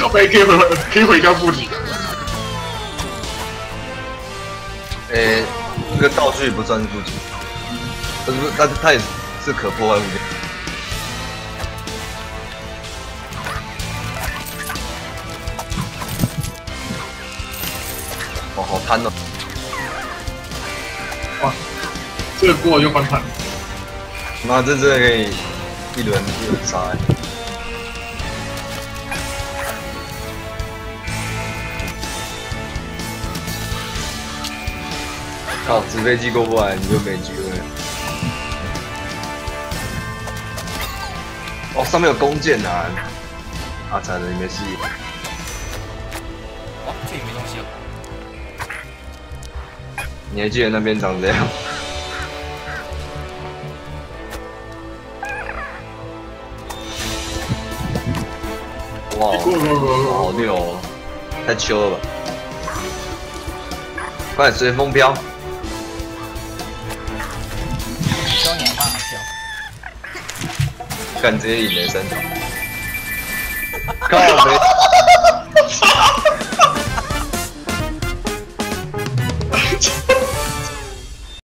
跳飞可以回可以回家补体。诶，这个道具不算是附体，但是但是它也是可破坏物件。哦，好贪哦！哇，这个过了就翻盘。妈，这真的可以一轮一轮杀欸！靠，纸飞机过不来你就没机会。哦，上面有弓箭啊！啊，惨了，你没事。哇，这里没东西了。你还记得那边长这样？哇，好了。牛哦，太秋了吧！快点随风飘！干直接引雷三条，靠北！